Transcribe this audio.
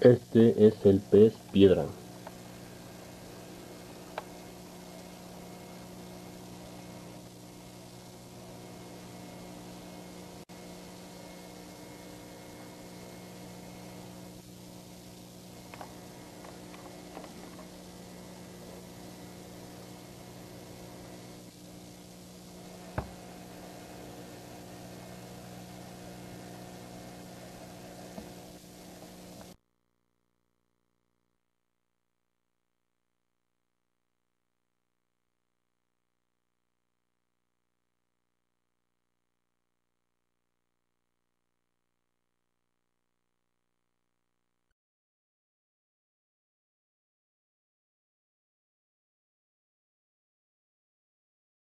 Este es el pez piedra.